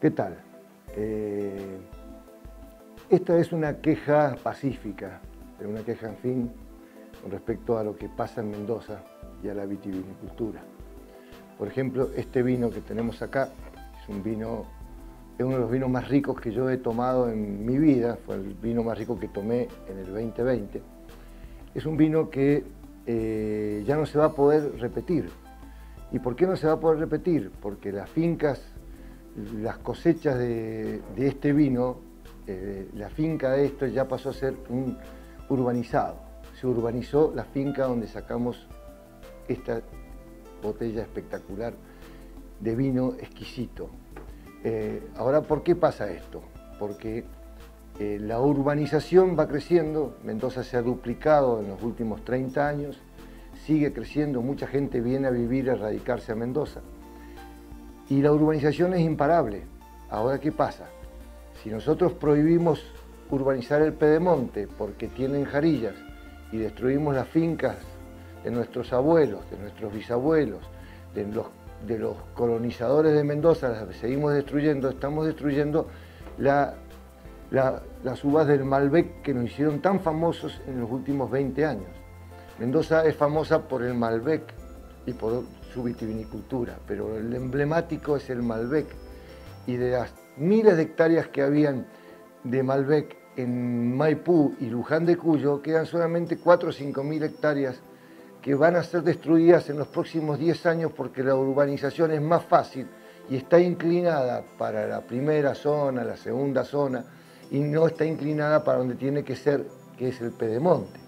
¿Qué tal? Eh, esta es una queja pacífica, una queja, en fin, con respecto a lo que pasa en Mendoza y a la vitivinicultura. Por ejemplo, este vino que tenemos acá es un vino, es uno de los vinos más ricos que yo he tomado en mi vida, fue el vino más rico que tomé en el 2020. Es un vino que eh, ya no se va a poder repetir. ¿Y por qué no se va a poder repetir? Porque las fincas las cosechas de, este vino, eh, la finca de esto ya pasó a ser un urbanizado. Se urbanizó la finca donde sacamos esta botella espectacular de vino exquisito. Eh, ahora, ¿por qué pasa esto? Porque eh, la urbanización va creciendo, Mendoza se ha duplicado en los últimos 30 años, sigue creciendo, mucha gente viene a vivir, a radicarse a Mendoza. Y la urbanización es imparable. Ahora, ¿qué pasa? Si nosotros prohibimos urbanizar el pedemonte porque tienen jarillas y destruimos las fincas de nuestros abuelos, de nuestros bisabuelos, de los, colonizadores de Mendoza, las seguimos destruyendo, estamos destruyendo la, las uvas del Malbec que nos hicieron tan famosos en los últimos 20 años. Mendoza es famosa por el Malbec y por su vitivinicultura, pero el emblemático es el Malbec. Y de las miles de hectáreas que habían de Malbec en Maipú y Luján de Cuyo, quedan solamente 4 o 5 mil hectáreas que van a ser destruidas en los próximos 10 años porque la urbanización es más fácil y está inclinada para la primera zona, la segunda zona, y no está inclinada para donde tiene que ser, que es el pedemonte.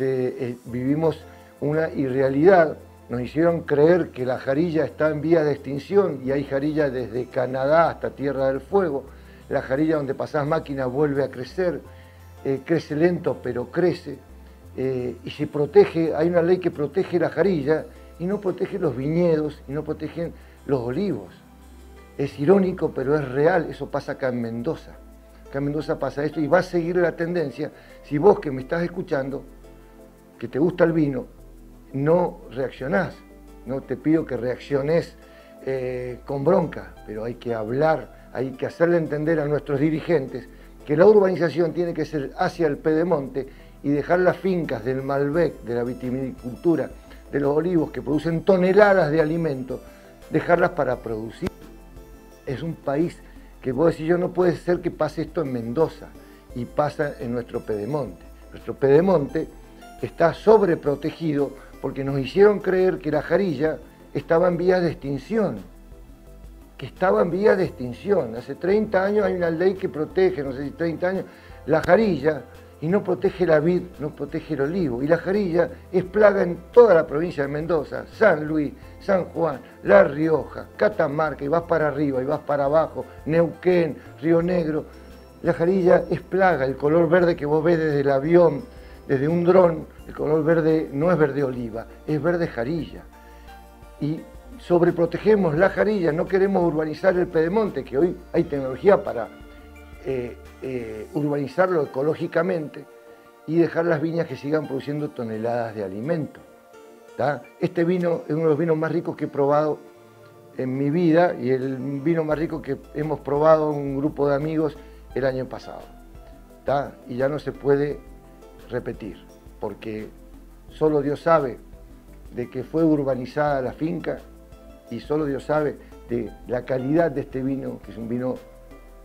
Eh, vivimos una irrealidad nos hicieron creer que la jarilla está en vía de extinción y hay jarilla desde Canadá hasta Tierra del Fuego. La jarilla donde pasás máquina vuelve a crecer, eh, crece lento pero crece eh, y se protege, hay una ley que protege la jarilla y no protege los viñedos y no protege los olivos. Es irónico pero es real, eso pasa acá en Mendoza. Acá en Mendoza pasa esto y va a seguir la tendencia si vos que me estás escuchando, que te gusta el vino, no reaccionás. No te pido que reacciones eh, con bronca, pero hay que hablar, hay que hacerle entender a nuestros dirigentes que la urbanización tiene que ser hacia el pedemonte y dejar las fincas del Malbec, de la vitivinicultura, de los olivos que producen toneladas de alimento, dejarlas para producir. Es un país que vos decís, yo no puede ser que pase esto en Mendoza y pasa en nuestro pedemonte. Nuestro pedemonte está sobreprotegido porque nos hicieron creer que la jarilla estaba en vía de extinción, que estaba en vía de extinción. Hace 30 años hay una ley que protege, no sé si 30 años, la jarilla y no protege la vid, no protege el olivo. Y la jarilla es plaga en toda la provincia de Mendoza, San Luis, San Juan, La Rioja, Catamarca, y vas para arriba y vas para abajo, Neuquén, Río Negro. La jarilla es plaga, el color verde que vos ves desde el avión, desde un dron, el color verde no es verde oliva, es verde jarilla. Y sobreprotegemos la jarilla, no queremos urbanizar el pedemonte, que hoy hay tecnología para eh, eh, urbanizarlo ecológicamente y dejar las viñas que sigan produciendo toneladas de alimento. Este vino es uno de los vinos más ricos que he probado en mi vida y el vino más rico que hemos probado un grupo de amigos el año pasado. Y ya no se puede repetir, porque solo Dios sabe de que fue urbanizada la finca y solo Dios sabe de la calidad de este vino, que es un vino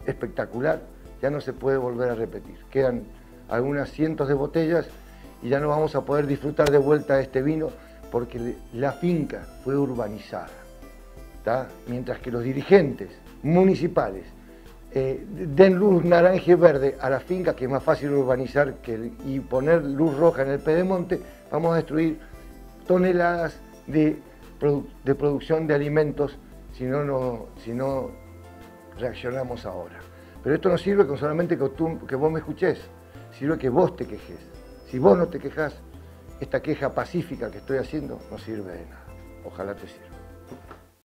espectacular, ya no se puede volver a repetir. Quedan algunas cientos de botellas y ya no vamos a poder disfrutar de vuelta de este vino porque la finca fue urbanizada. Mientras que los dirigentes municipales eh, den luz naranja y verde a la finca, que es más fácil urbanizar que, y poner luz roja en el pedemonte, vamos a destruir toneladas de, producción de alimentos si no, no, si no reaccionamos ahora. Pero esto no sirve con solamente que vos me escuches, sirve que vos te quejes. Si vos no te quejas, esta queja pacífica que estoy haciendo no sirve de nada. Ojalá te sirva.